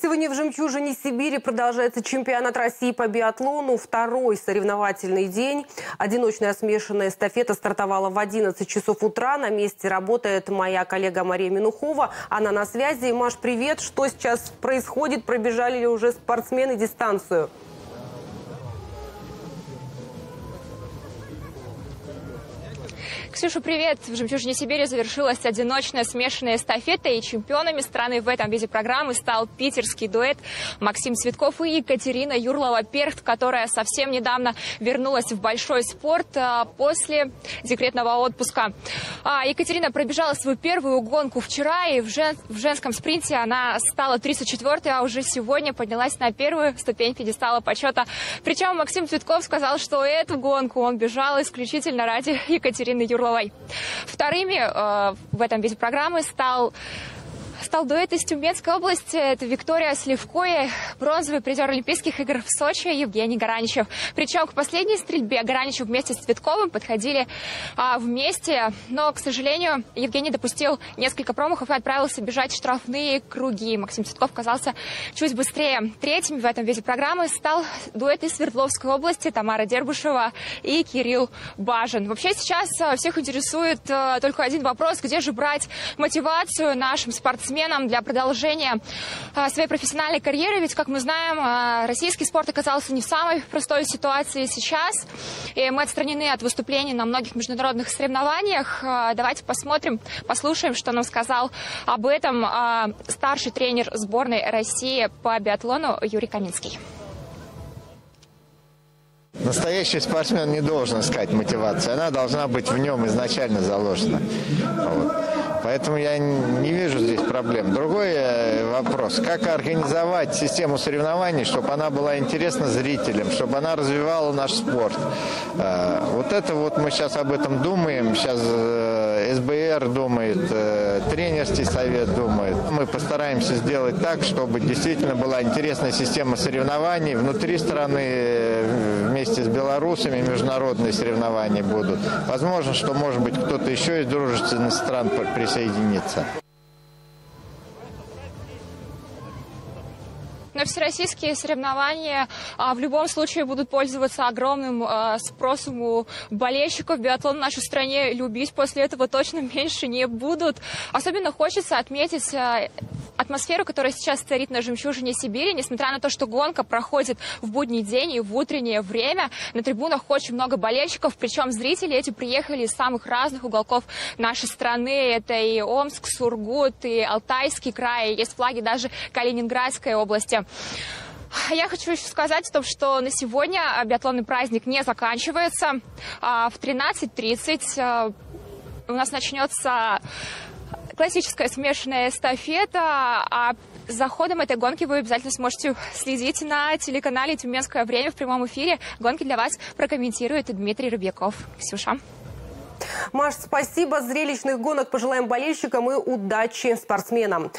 Сегодня в «Жемчужине Сибири» продолжается чемпионат России по биатлону. Второй соревновательный день. Одиночная смешанная эстафета стартовала в 11 часов утра. На месте работает моя коллега Мария Минухова. Она на связи. Маш, привет. Что сейчас происходит? Пробежали ли уже спортсмены дистанцию? Ксюша, привет! В «Жемчужине Сибири» завершилась одиночная смешанная эстафета, и чемпионами страны в этом виде программы стал питерский дуэт Максим Цветков и Екатерина Юрлова-Перхт, которая совсем недавно вернулась в большой спорт а, после декретного отпуска. А, Екатерина пробежала свою первую гонку вчера, и в, жен... в женском спринте она стала 34-й, а уже сегодня поднялась на первую ступень пьедестала почета. Причем Максим Цветков сказал, что эту гонку он бежал исключительно ради Екатерины Юрлова Орловой. Вторыми э, в этом виде программы стал стал дуэт из Тюменской области. Это Виктория Сливкоя, бронзовый призер Олимпийских игр в Сочи Евгений Гараничев. Причем к последней стрельбе Гараничев вместе с Цветковым подходили а, вместе. Но, к сожалению, Евгений допустил несколько промахов и отправился бежать штрафные круги. Максим Цветков казался чуть быстрее. Третьим в этом виде программы стал дуэт из Свердловской области Тамара Дербушева и Кирилл Бажин. Вообще сейчас а, всех интересует а, только один вопрос. Где же брать мотивацию нашим спортсменам спортсменам для продолжения а, своей профессиональной карьеры. Ведь, как мы знаем, а, российский спорт оказался не в самой простой ситуации сейчас. И мы отстранены от выступлений на многих международных соревнованиях. А, давайте посмотрим, послушаем, что нам сказал об этом старший тренер сборной России по биатлону Юрий Каминский. Настоящий спортсмен не должен искать мотивацию, она должна быть в нем изначально заложена. Вот. Поэтому я не вижу проблем. Другой э, вопрос, как организовать систему соревнований, чтобы она была интересна зрителям, чтобы она развивала наш спорт. Э, вот это вот мы сейчас об этом думаем. Сейчас э, СБР думает, тренерский совет думает. Мы постараемся сделать так, чтобы действительно была интересная система соревнований внутри страны, вместе с белорусами международные соревнования будут. Возможно, что, может быть, кто-то еще из дружественных стран присоединится. Но всероссийские соревнования а, в любом случае будут пользоваться огромным а, спросом у болельщиков. Биатлон в нашей стране любить после этого точно меньше не будут. Особенно хочется отметить а, атмосферу, которая сейчас царит на жемчужине Сибири, несмотря на то, что гонка проходит в будний день и в утреннее время, на трибунах очень много болельщиков, причем зрители эти приехали из самых разных уголков нашей страны. Это и Омск, Сургут, и Алтайский край, есть флаги даже Калининградской области. Я хочу еще сказать, том, что на сегодня биатлонный праздник не заканчивается. А в 13.30 у нас начнется классическая смешанная эстафета, а за ходом этой гонки вы обязательно сможете следить на телеканале «Тюменское время» в прямом эфире. Гонки для вас прокомментирует Дмитрий Рыбьяков. Ксюша. Маш, спасибо. Зрелищных гонок пожелаем болельщикам и удачи спортсменам.